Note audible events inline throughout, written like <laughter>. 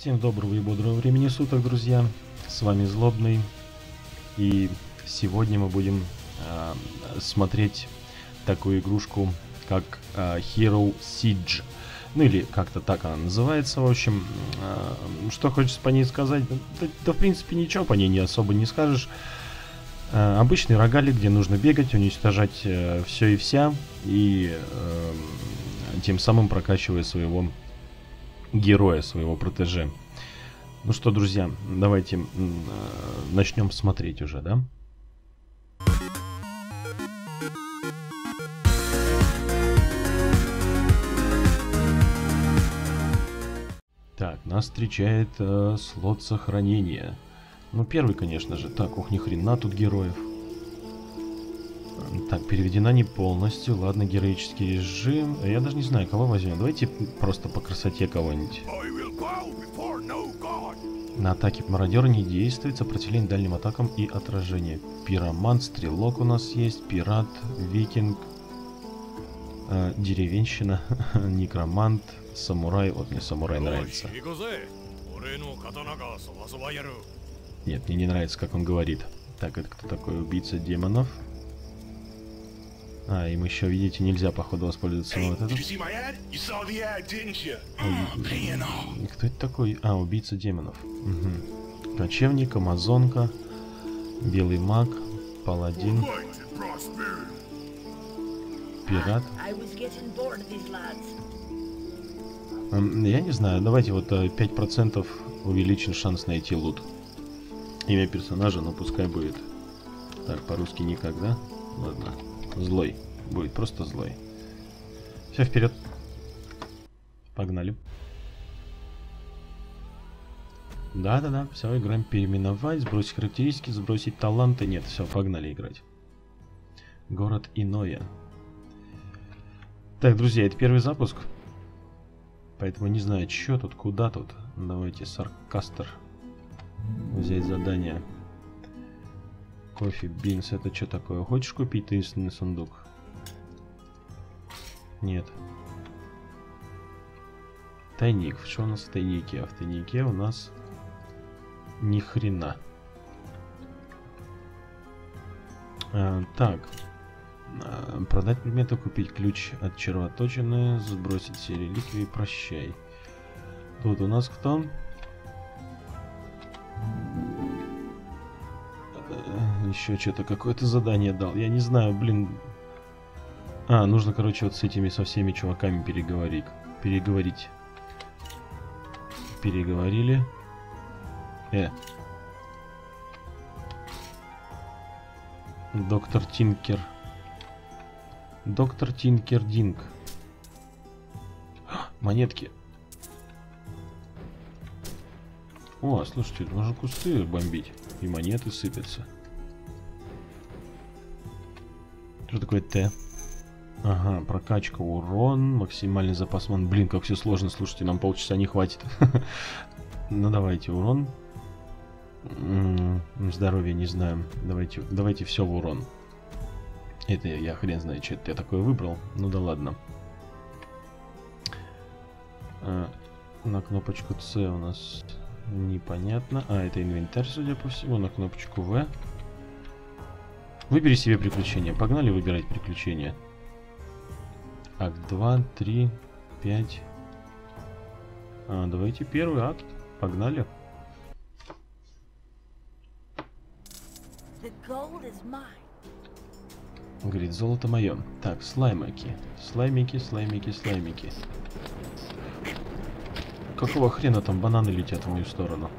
Всем доброго и бодрого времени суток, друзья. С вами Злобный. И сегодня мы будем э, смотреть такую игрушку, как э, Hero Siege. Ну или как-то так она называется, в общем. Э, что хочется по ней сказать? Да, да, в принципе, ничего по ней не особо не скажешь. Обычный рогалик, где нужно бегать, уничтожать э, все и вся. И э, тем самым прокачивая своего героя, своего протеже. Ну что, друзья, давайте э, начнем смотреть уже, да? Так, нас встречает э, слот сохранения. Ну, первый, конечно же. Так, ох, ни хрена тут героев. Так, переведена не полностью. Ладно, героический режим. Я даже не знаю, кого возьмем. Давайте просто по красоте кого-нибудь. На атаке мародер не действует, сопротивление дальним атакам и отражение. Пиромант, стрелок у нас есть, пират, викинг, э, деревенщина, <laughs> некромант, самурай. Вот мне самурай нравится. Нет, мне не нравится, как он говорит. Так, это кто такой? Убийца демонов. А, им еще, видите, нельзя, походу, воспользоваться вот этим. Кто это такой? А, убийца демонов. Угу. Кочевник, амазонка, белый маг, паладин, пират. Я не знаю, давайте вот 5% увеличим шанс найти лут. Имя персонажа, но пускай будет. Так, по-русски никак, да? Ладно. Злой. Будет просто злой. Все, вперед. Погнали. Да-да-да, все, играем переименовать, сбросить характеристики, сбросить таланты. Нет, все, погнали играть. Город Иное. Так, друзья, это первый запуск. Поэтому не знаю, что тут, куда тут. Давайте саркастер. Взять задание. Кофе, бинс, это что такое? Хочешь купить таинственный сундук? Нет. Тайник. Что у нас в тайнике? А в тайнике у нас ни хрена. А, так. А, продать предметы, купить ключ от червоточины, сбросить все реликвии, прощай. Тут у нас кто? Еще что-то, какое-то задание дал. Я не знаю, блин. А, нужно, короче, вот с этими, со всеми чуваками переговорить. Переговорить. Переговорили. Э. Доктор Тинкер. Доктор Тинкер Динг. <gasps> Монетки. О, слушайте, можно кусты бомбить. И монеты сыпятся. Что такое Т? Ага, прокачка, урон, максимальный запас ман. Блин, как все сложно, слушайте, нам полчаса не хватит. <laughs> ну давайте, урон. здоровье, не знаю. Давайте, давайте все в урон. Это я хрен знает, что это я такое выбрал. Ну да ладно. А, на кнопочку С у нас непонятно. А, это инвентарь, судя по всему. На кнопочку В. Выбери себе приключения. Погнали выбирать приключения. Акт 2, 3, 5. А, давайте первый акт. Погнали. Говорит, золото мое. Так, слаймики. Слаймики, слаймики, слаймики. Какого хрена там бананы летят в мою сторону?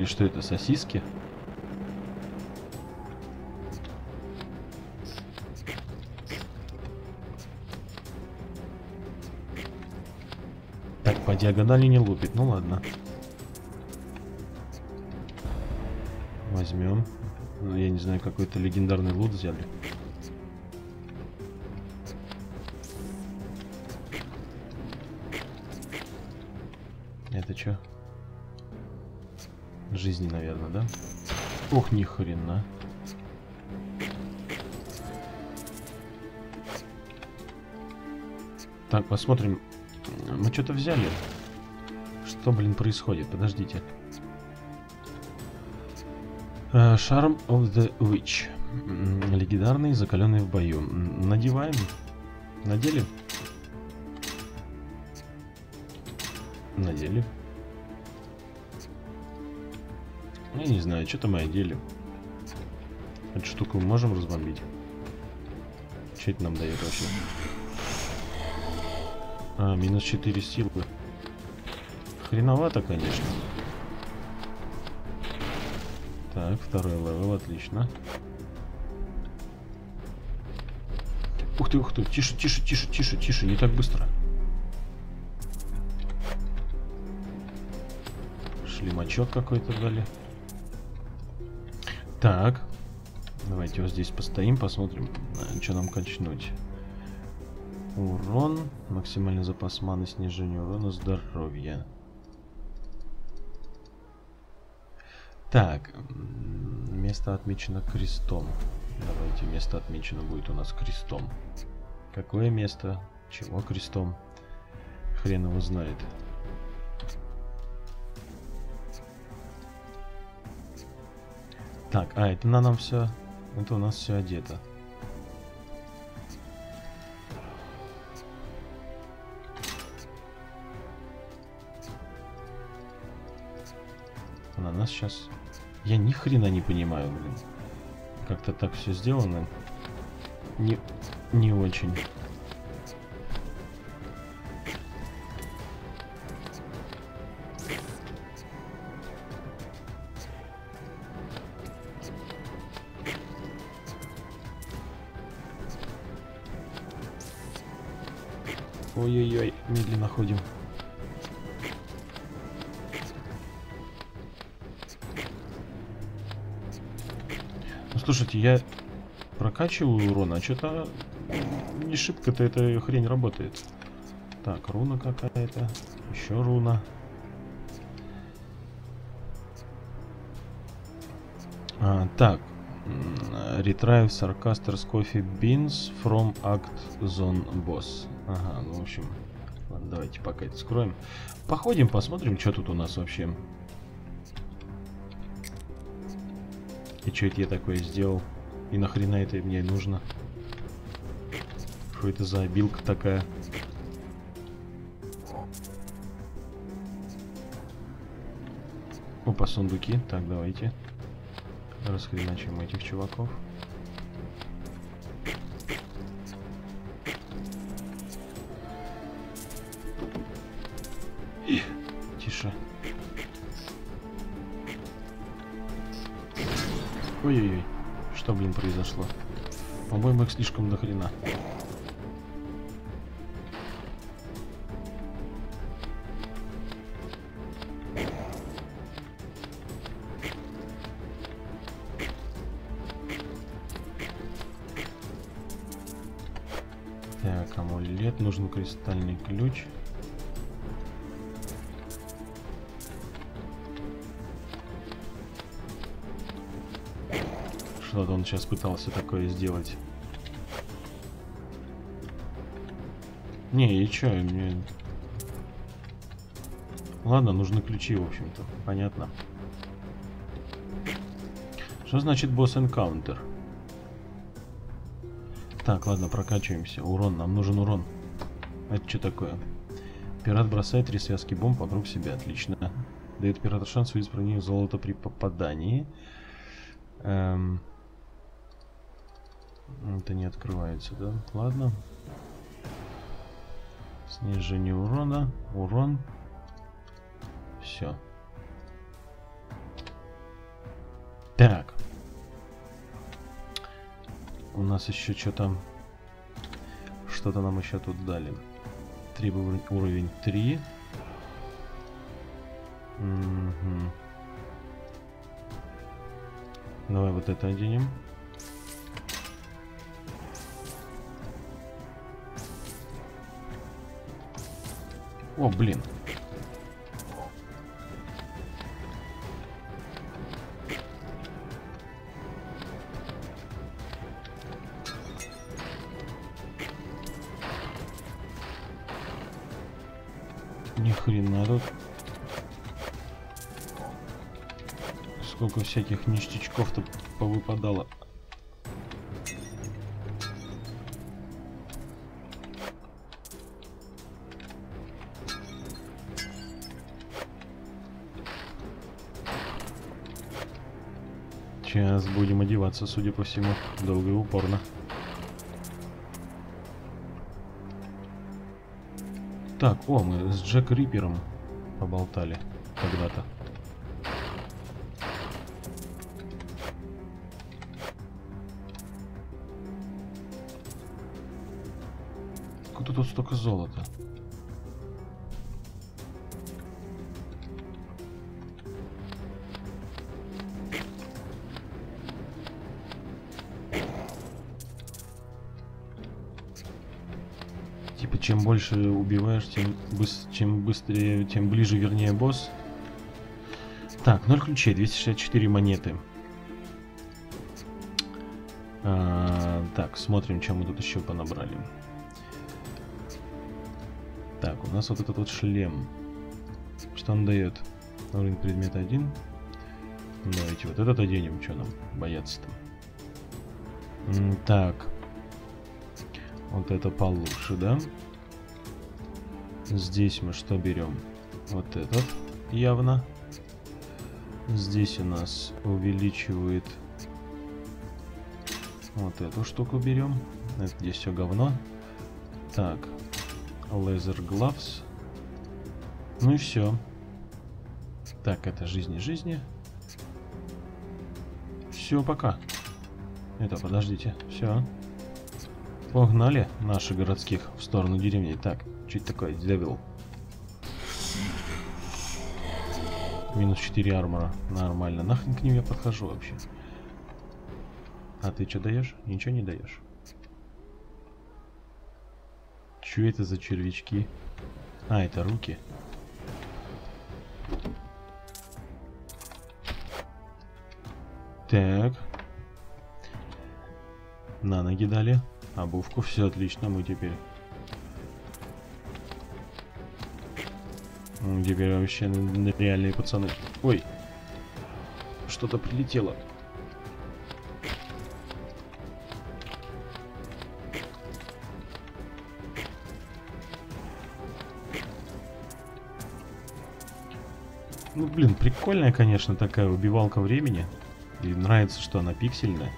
И что это, сосиски? Так, по диагонали не лупит, ну ладно. Возьмем. Ну, я не знаю, какой-то легендарный лут взяли. Это что? Жизни, наверное, да? Ох, ни хрена. Так, посмотрим, Мы что-то взяли. Что, блин, происходит? Подождите. Uh, Charm of the Witch. Легендарный, закаленный в бою. Надеваем. Надели? Надели. Я не знаю, что-то мы одели. Эту штуку мы можем разбомбить? Что это нам дает вообще? А, минус 4 силы. Хреновато, конечно. Так, второй level, отлично. Ух ты, ух ты, тише, тише, тише, тише, тише, не так быстро. Шлемачок какой-то дали. Так. Давайте вот здесь постоим, посмотрим, что нам качнуть. Урон, максимальный запас маны, снижение урона, здоровья. Так, место отмечено крестом. Давайте, место отмечено будет у нас крестом. Какое место? Чего крестом? Хрен его знает. Так, а, это на нам все... Это у нас все одето. На нас сейчас... Я ни хрена не понимаю, блин. Как-то так все сделано. Не, не очень. Ой-ой-ой, медленно ходим. Ну слушайте, я прокачиваю урон, а что-то не шибко-то эта хрень работает. Так, руна какая-то. Еще руна. А, так. Retrieve Sarcasters Coffee Beans from Act Zone Boss. Ага, ну в общем, ладно, давайте пока это скроем. Походим, посмотрим, что тут у нас вообще. И что это я такое сделал? И нахрена это мне нужно? Что это за обилка такая? Опа, сундуки. Так, давайте. Расхреначим этих чуваков. Их слишком до хрена. Так, амулет. Нужен кристальный ключ. Что-то он сейчас пытался такое сделать. Не, и чё, мне... Ладно, нужны ключи, в общем-то. Понятно. Что значит босс энкаунтер? Так, ладно, прокачиваемся. Урон, нам нужен урон. Это что такое? Пират бросает три связки бомб вокруг себя. Отлично. Дает пирату шанс увидеть про них золото при попадании. Эм... Это не открывается, да? Ладно. Снижение урона. Урон. Все. Так. У нас еще что-то... Что-то нам еще тут дали. Требование уровень 3. Угу. Давай вот это оденем. О, блин. Ни хрена тут. Сколько всяких ништячков-то повыпадало. Сейчас будем одеваться, судя по всему, долго и упорно. Так, о, мы с Джек Рипером поболтали когда-то. Откуда тут столько золота? Чем больше убиваешь, тем, быс чем быстрее, тем ближе, вернее, босс. Так, 0 ключей, 264 монеты. А, так, смотрим, что мы тут еще понабрали. Так, у нас вот этот вот шлем. Что он дает? Уровень предмета 1. Давайте вот этот оденем, что нам бояться-то. Так. Вот это получше, да? Здесь мы что берем? Вот этот явно. Здесь у нас увеличивает... Вот эту штуку берем. Это здесь все говно. Так. Laser Gloves. Ну и все. Так, это жизни жизни. Все, пока. Это, подождите. Все. Погнали наши городских в сторону деревни. Так, чуть такое, девил. Минус 4 армора. Нормально. Нахрен к ним я подхожу вообще? А ты что даешь? Ничего не даешь. Что это за червячки? А, это руки. Так. На ноги дали. Обувку, все отлично, мы теперь... Теперь вообще реальные пацаны. Ой, что-то прилетело. Ну, блин, прикольная, конечно, такая убивалка времени. И нравится, что она пиксельная.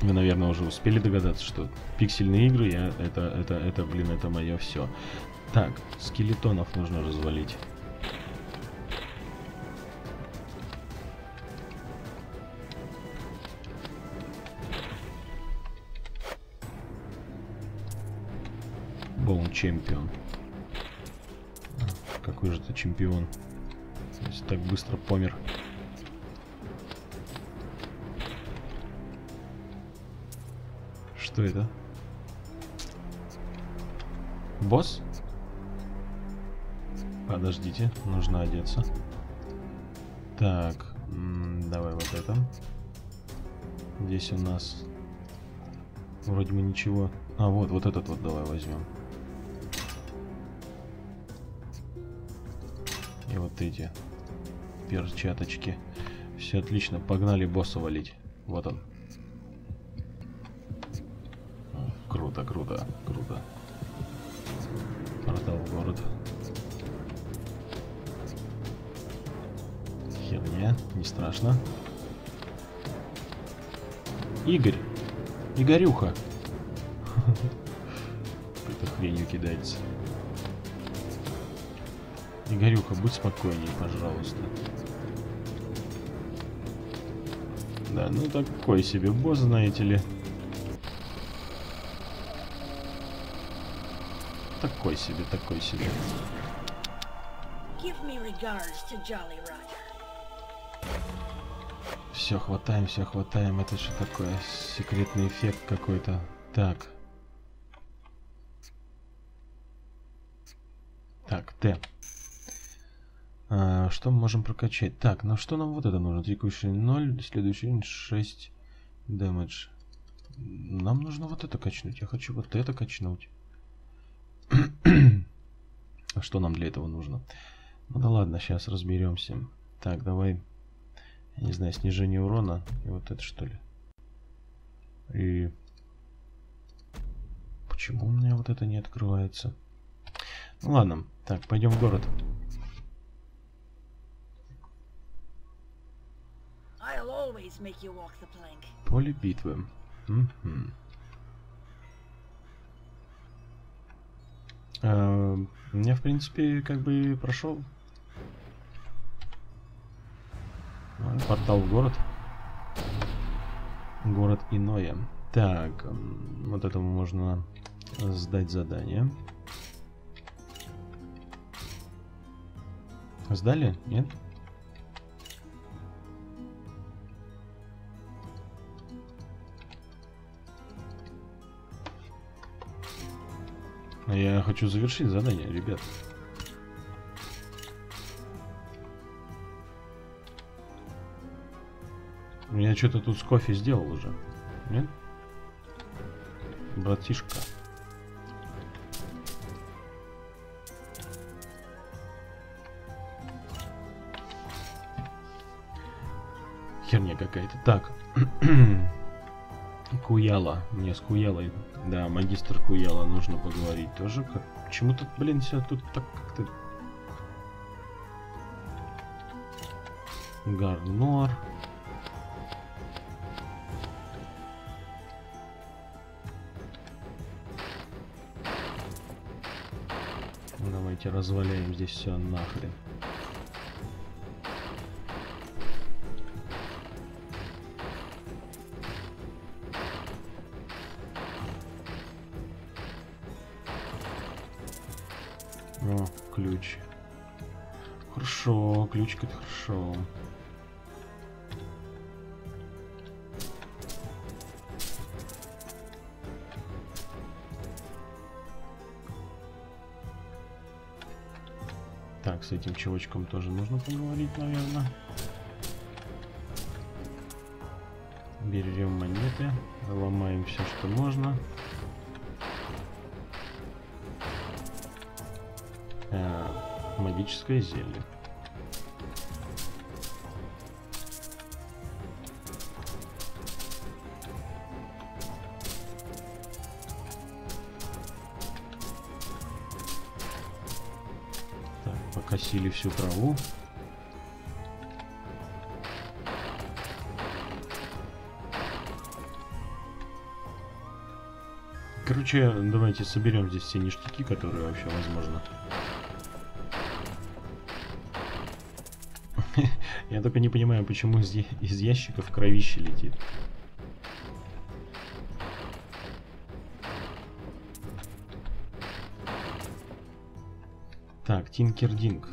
Вы, наверное, уже успели догадаться, что пиксельные игры, я, это, это, это, блин, это мое все. Так, скелетонов нужно развалить. Боун чемпион. Какой же ты чемпион? Если так быстро помер. Что это? Босс? Подождите, нужно одеться. Так, давай вот это. Здесь у нас вроде бы ничего. А, вот, вот этот вот давай возьмем. И вот эти перчаточки. Все отлично, погнали босса валить. Вот он. Круто, круто, круто. Портал в город. Херня, не страшно. Игорь. Игорюха. <laughs> Какой-то хренью кидается. Игорюха, будь спокойнее, пожалуйста. Да, ну такой себе босс, знаете ли. Такой себе, такой себе. Все, хватаем, все хватаем. Это что такое? Секретный эффект какой-то. Так. Так, Т. А, что мы можем прокачать? Так, ну что нам вот это нужно? Текущий 0, следующий 6 дэмэдж. Нам нужно вот это качнуть. Я хочу вот это качнуть. <clears throat> что нам для этого нужно. Ну да ладно, сейчас разберемся. Так, давай, я не знаю, снижение урона. И вот это что ли? И почему у меня вот это не открывается? Ну ладно, так, пойдем в город. Поле битвы. Угу. А, меня, в принципе, как бы прошел. Портал в город. Город иное. Так, вот этому можно сдать задание. Сдали? Нет? Я хочу завершить задание, ребят. Я что-то тут с кофе сделал уже. Нет? Братишка. Херня какая-то. Так. <clears throat> Куяла. Мне с Куялой. Да, магистр Куяла нужно поговорить тоже. Как... Почему тут, блин, все тут так как-то... Гарнор. Давайте разваляем здесь все нахрен. О, ключ. Хорошо, ключик это хорошо. Чувачком тоже нужно поговорить, наверное. Берем монеты, ломаем все, что можно. Э, магическое зелье. Покосили всю траву. Короче, давайте соберем здесь все ништяки, которые вообще возможно. <laughs> Я только не понимаю, почему из, ящиков кровище летит. Так, Тинкердинг.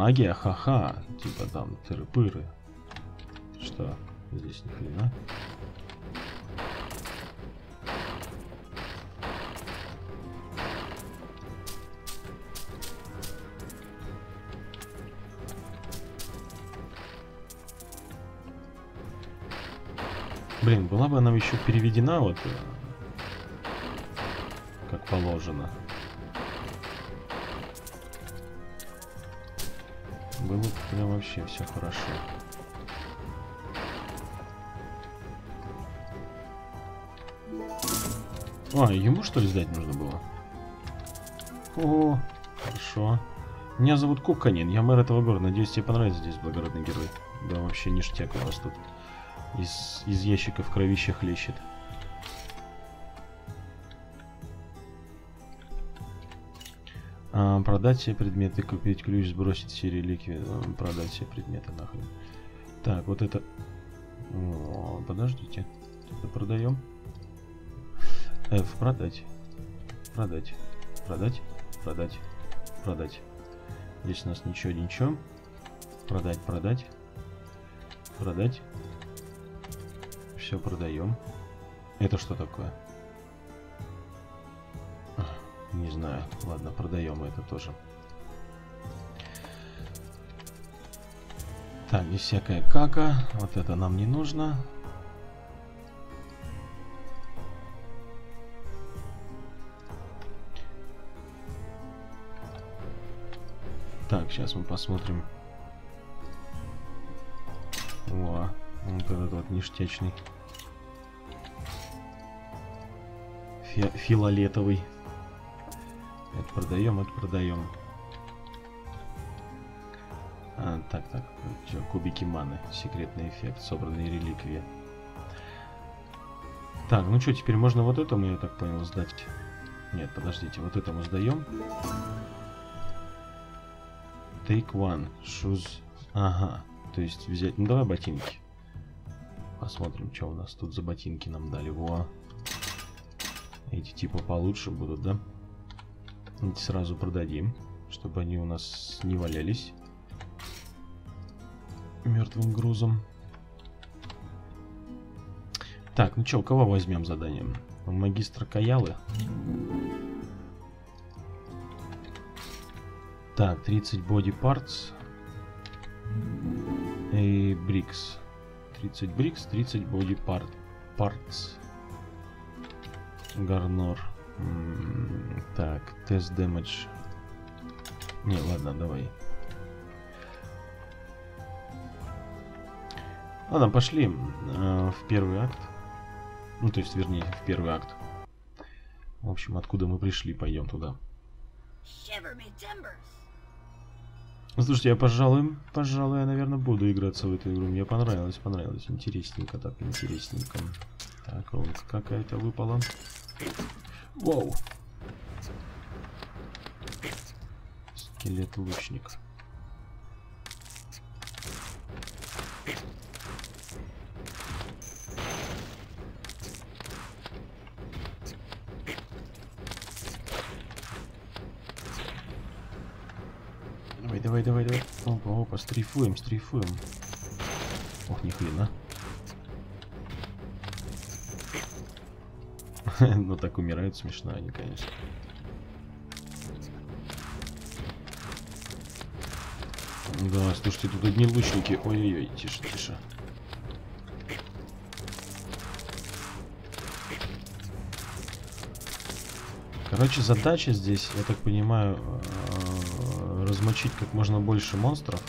Магия, ха-ха. Типа там тыры-пыры. Что? Здесь ни хрена. Блин, была бы она еще переведена вот э, как положено. Было бы прям вообще все хорошо. А, ему что ли сдать нужно было? О, хорошо. Меня зовут Куканин, я мэр этого города. Надеюсь, тебе понравится здесь благородный герой. Да, вообще ништяк у вас тут из, из ящиков кровища хлещет. А, продать все предметы, купить ключ, сбросить все реликвии, продать все предметы нахрен. Так, вот это... О, подождите. Это продаем. F, продать. Продать. Продать. Продать. Продать. Здесь у нас ничего, ничего. Продать, продать. Продать все продаем. Это что такое? Не знаю. Ладно, продаем это тоже. Так, здесь всякая кака. Вот это нам не нужно. Так, сейчас мы посмотрим. О, вот этот вот ништячный. Фи фиолетовый. Это продаем, это продаем. А, так, так, все, кубики маны, секретный эффект, собранные реликвии. Так, ну что, теперь можно вот это мы, я так понял, сдать. Нет, подождите, вот это мы сдаем. Take one, shoes. Ага, то есть взять, ну давай ботинки. Посмотрим, что у нас тут за ботинки нам дали. Во. Эти типа получше будут, да? Сразу продадим, чтобы они у нас не валялись мертвым грузом. Так, ну у кого возьмем заданием? Магистра Каялы. Так, 30 body parts. И брикс. 30 брикс, 30 body part, parts. Гарнор. Так, тест damage. Не, ладно, давай. Ладно, пошли э, в первый акт. Ну, то есть, вернее, в первый акт. В общем, откуда мы пришли, пойдем туда. Слушайте, я, пожалуй, пожалуй, я, наверное, буду играться в эту игру. Мне понравилось, понравилось. Интересненько, так, интересненько. Так, вот какая-то выпала. Вау. Скелет-лучник. Давай, давай, давай, давай. Опа, опа, стрейфуем, стрейфуем. Ох, ни хрена. <laughs> Ну так умирают смешно они, конечно. Да, слушайте, тут одни лучники. Ой-ой-ой, тише, тише. Короче, задача здесь, я так понимаю, э, размочить как можно больше монстров.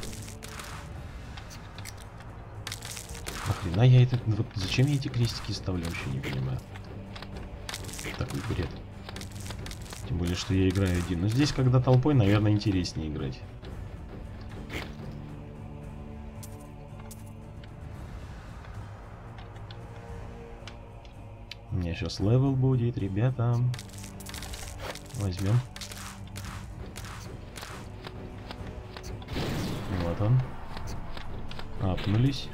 Нахрена я это... Вот зачем я эти крестики ставлю, вообще не понимаю. Такой бред. Тем более, что я играю один. Но здесь, когда толпой, наверное, интереснее играть. У меня сейчас level будет, ребята. Возьмем. Вот он. Апнулись.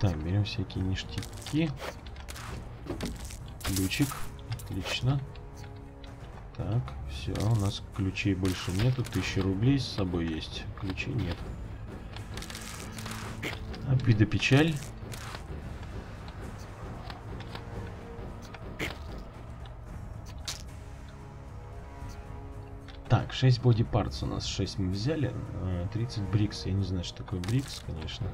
Так, берем всякие ништяки. Ключик. Отлично. Так, все, у нас ключей больше нету. Тысяча рублей с собой есть. Ключей нет. Обида печаль. Так, 6 боди парts у нас, 6 мы взяли, 30 а, брикс, я не знаю, что такое брикс, конечно.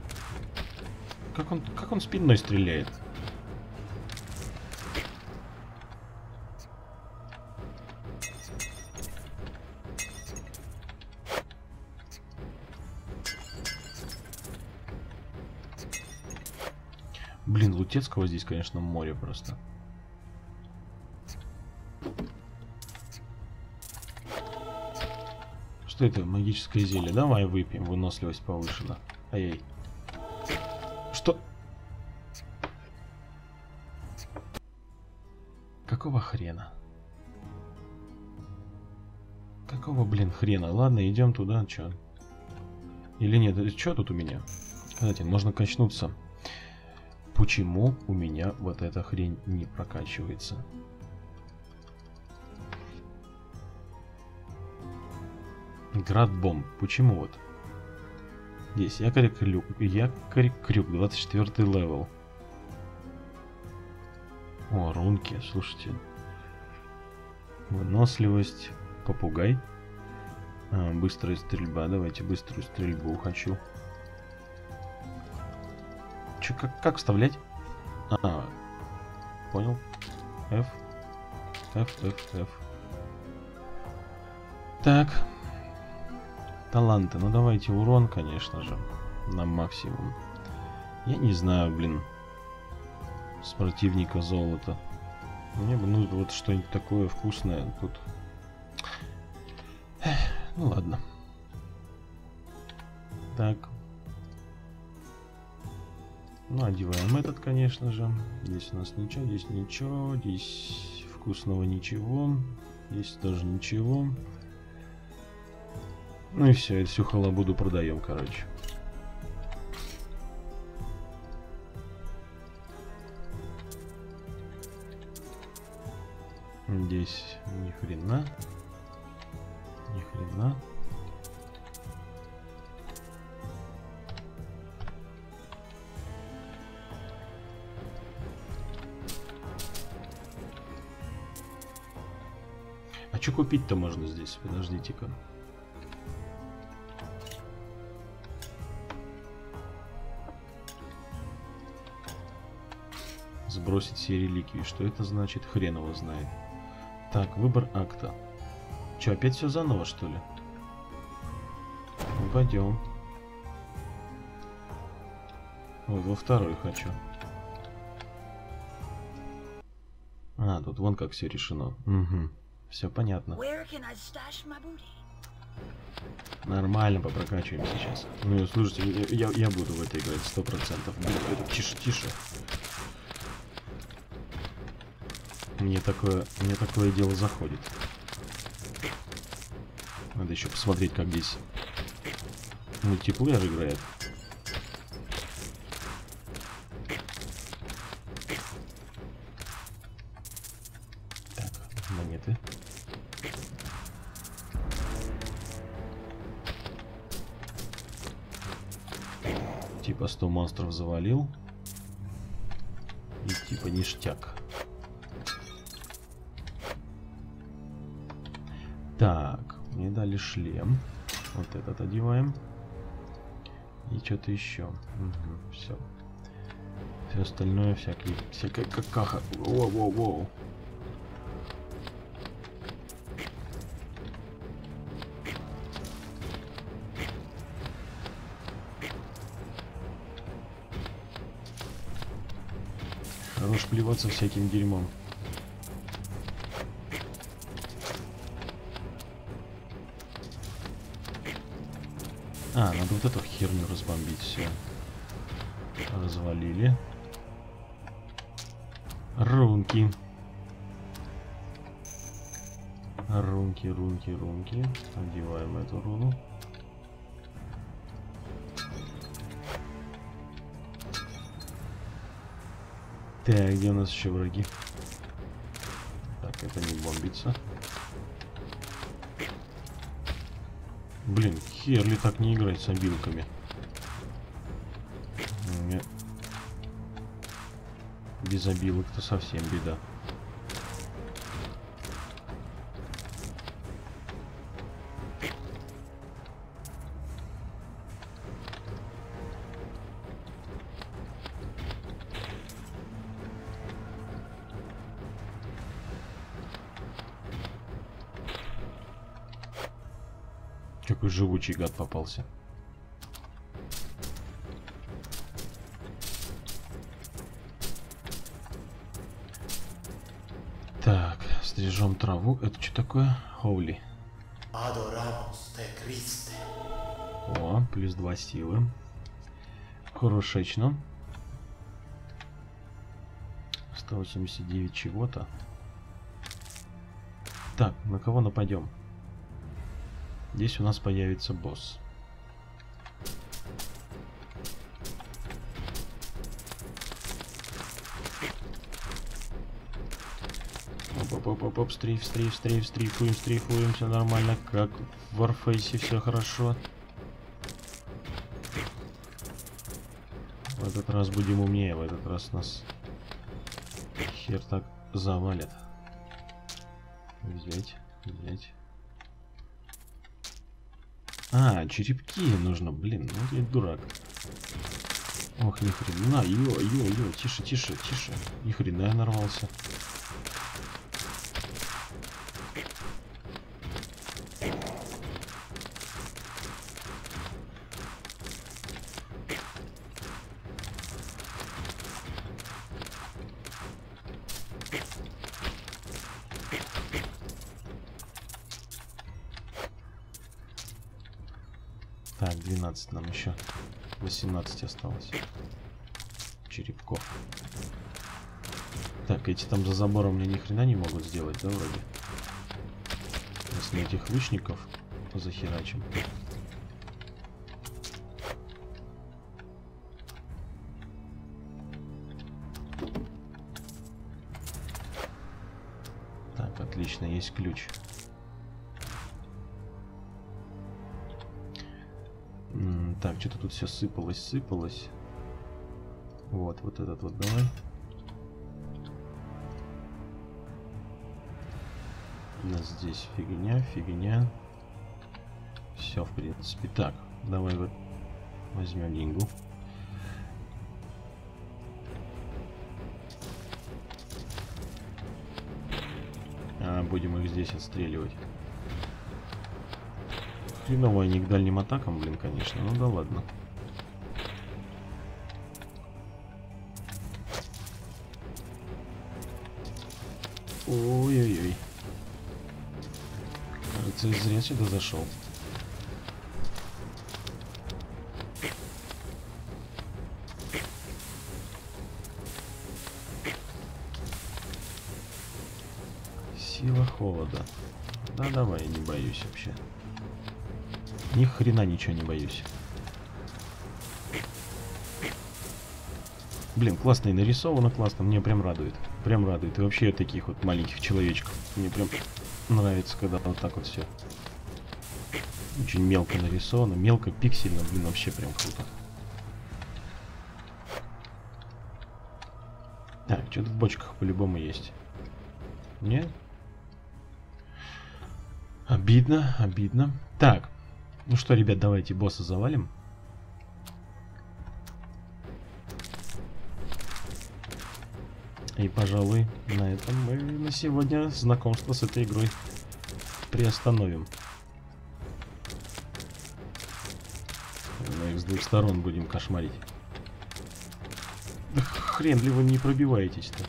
Как он, как он спинной стреляет? Блин, Лутецкого здесь, конечно, море просто. Что это? Магическое зелье. Давай выпьем. Выносливость повышена. Ай-яй. Какого хрена? Какого, блин, хрена? Ладно, идем туда, чё? Или нет? Что тут у меня? Кстати, можно качнуться. Почему у меня вот эта хрень не прокачивается? Град бомб. Почему вот? Здесь якорь крюк. Якорь крюк. 24 level. О, рунки, слушайте. Выносливость. Попугай. А, быстрая стрельба. Давайте быструю стрельбу хочу. Че, как, как вставлять? А, понял. F. F, F, F. Так. Таланты. Ну давайте урон, конечно же. На максимум. Я не знаю, блин. С противника золото. Мне бы ну вот что-нибудь такое вкусное тут. Ну ладно. Так. Ну, одеваем этот, конечно же. Здесь у нас ничего, здесь ничего, здесь вкусного ничего. Здесь тоже ничего. Ну и все, всю халабуду продаем, короче. Здесь ни хрена. Ни хрена. А что купить-то можно здесь? Подождите-ка. Сбросить все реликвии. Что это значит? Хрен его знает. Так, выбор акта. Че, опять все заново, что ли? Ну, пойдем. Вот, во второй хочу. А, тут вон как все решено. Угу. Все понятно. Нормально попрокачиваем сейчас. Ну, слушайте, я, я буду в это играть сто процентов. Тише, тише. Мне такое, мне такое дело заходит. Надо еще посмотреть, как здесь мультиплеер играет. Так, монеты. Типа 100 монстров завалил. И типа ништяк. Так, мне дали шлем. Вот этот одеваем. И что-то еще. Угу, все. Все остальное всякие, всякая какаха. Воу-воу-воу. Хорош плеваться всяким дерьмом. Надо вот эту херню разбомбить все. Развалили. Рунки. Рунки, рунки, рунки. Одеваем эту руну. Так, где у нас еще враги? Так, это не бомбится. Блин, херли так не играть с обилками. Без обилок-то совсем беда. Живучий гад попался. Так, стрижем траву. Это что такое? Хоули. О, плюс два силы. Хорошечно. 189 чего-то. Так, на кого нападем? Здесь у нас появится босс. Оп-оп-оп-оп, стрейф, стрейф, стрейф, стрейфуем, стрейфуем, все нормально, как в Warface, все хорошо. В этот раз будем умнее, в этот раз нас хер так завалит. Взять, взять. А, черепки нужно, блин, ну я дурак. Ох, ни хрена, ё, ё, ё, тише, тише, тише. Ни хрена я нарвался. Так, 12 нам еще. 18 осталось. Черепков. Так, эти там за забором мне ни хрена не могут сделать, да, вроде? Если этих лучников захерачим. Так, отлично, есть ключ. Так, что-то тут все сыпалось, сыпалось. Вот, вот этот вот давай. У нас здесь фигня, фигня. Все, в принципе. Так, давай вот возьмем лингу. А, будем их здесь отстреливать. Хреново они к дальним атакам, блин, конечно. Ну да ладно. Ой-ой-ой. Кажется, зря сюда зашел. Сила холода. Да давай, не боюсь вообще. Ни хрена ничего не боюсь. Блин, классно и нарисовано, классно. Мне прям радует. Прям радует. И вообще таких вот маленьких человечков. Мне прям нравится, когда вот так вот все. Очень мелко нарисовано. Мелко, пиксельно. Блин, вообще прям круто. Так, что-то в бочках по-любому есть. Нет? Обидно, обидно. Так, ну что, ребят, давайте босса завалим. И, пожалуй, на этом мы на сегодня знакомство с этой игрой приостановим. Мы их с двух сторон будем кошмарить. Да хрен ли вы не пробиваетесь-то?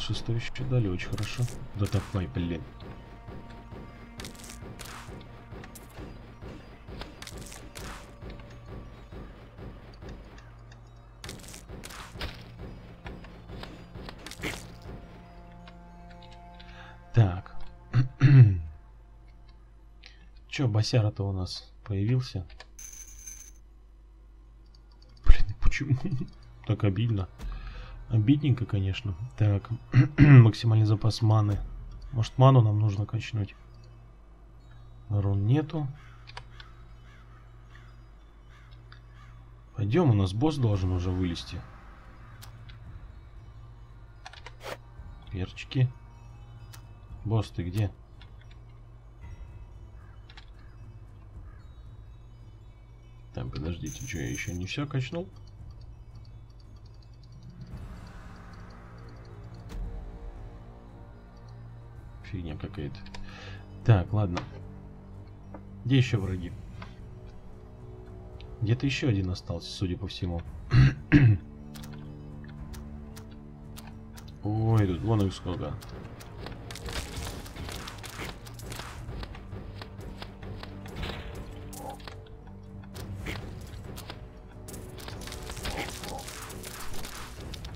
6 еще дали, очень хорошо. Да давай, блин. Так. <clears throat> Че, Басяра-то у нас появился? Блин, почему? <laughs> Так обидно. Обидненько, конечно. Так, <clears throat> максимальный запас маны. Может, ману нам нужно качнуть? Рун нету. Пойдем, у нас босс должен уже вылезти. Перчики. Босс, ты где? Так, подождите, что, я еще не все качнул? Фигня какая-то. Так, ладно. Где еще враги? Где-то еще один остался, судя по всему. <clears throat> Ой, тут вон их сколько.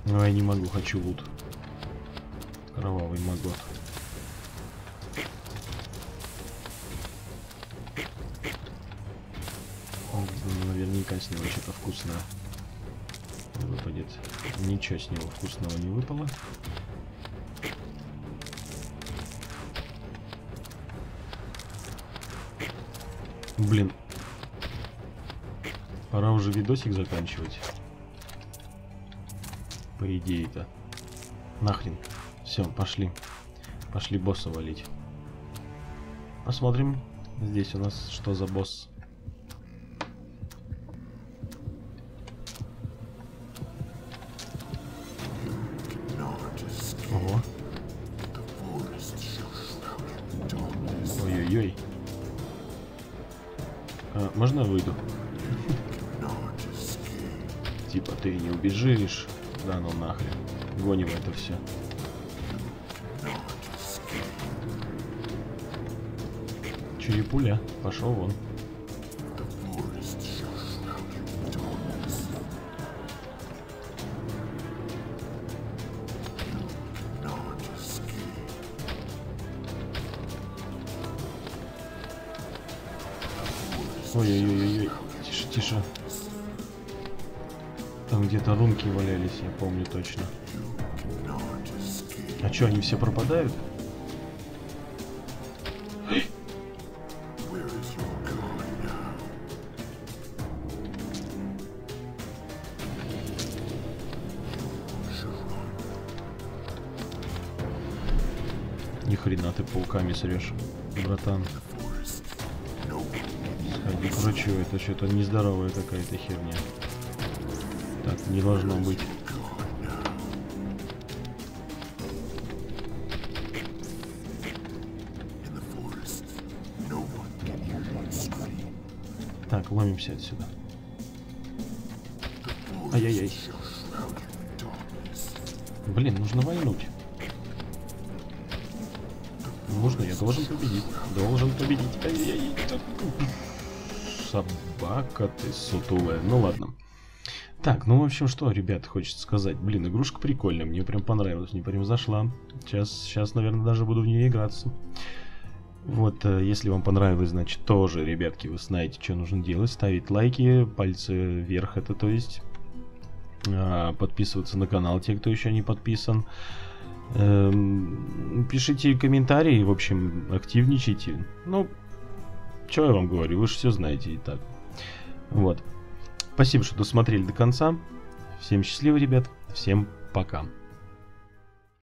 Ой, не могу, хочу лут. Кровавый магот. Него что-то вкусное выпадет. Ничего с него вкусного не выпало. Блин. Пора уже видосик заканчивать. По идее-то. Нахрен. Все, пошли. Пошли босса валить. Посмотрим, здесь у нас что за босс. Можно выйду? Типа ты не убежишь. Да ну нахрен. Гоним это все. Черепуля, пошел вон. Тише. Там где-то рунки валялись, я помню точно. А что, они все пропадают? Сходи к врачу, это что-то нездоровая какая-то херня. Так не должно быть. Так, ломимся отсюда. Ай-яй-яй. Блин, нужно войнуть. Нужно, я должен победить. Должен победить. Ай-яй-яй. Собака ты сутулая. Ну ладно. Так, ну в общем, что, ребят, хочется сказать. Блин, игрушка прикольная, мне прям понравилась, мне прям зашла. Сейчас, сейчас, наверное, даже буду в нее играться. Вот, э, если вам понравилось, значит, тоже, ребятки, вы знаете, что нужно делать. Ставить лайки, пальцы вверх, это то есть. А, подписываться на канал, те, кто еще не подписан. Эм, пишите комментарии, в общем, активничайте. Ну, что я вам говорю, вы же все знаете и так. Вот. Спасибо, что досмотрели до конца. Всем счастливо, ребят. Всем пока.